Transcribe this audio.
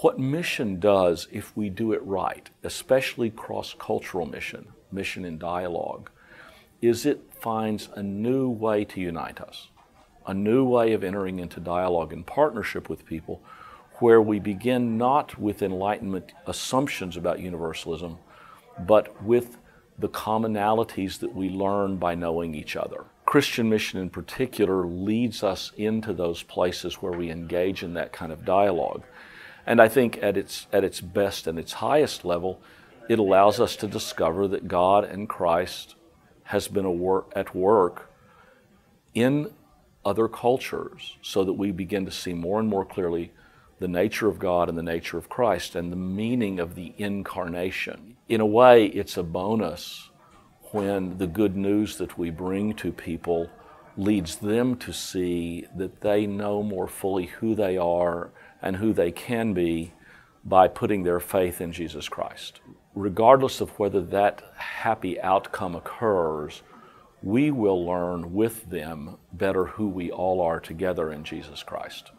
What mission does, if we do it right, especially cross cultural mission, mission in dialogue, is it finds a new way to unite us, a new way of entering into dialogue and partnership with people where we begin not with Enlightenment assumptions about universalism, but with the commonalities that we learn by knowing each other. Christian mission in particular leads us into those places where we engage in that kind of dialogue. And I think at its, at its best and its highest level, it allows us to discover that God and Christ has been wor- at work in other cultures so that we begin to see more and more clearly the nature of God and the nature of Christ and the meaning of the incarnation. In a way, it's a bonus when the good news that we bring to people leads them to see that they know more fully who they are and who they can be by putting their faith in Jesus Christ. Regardless of whether that happy outcome occurs, we will learn with them better who we all are together in Jesus Christ.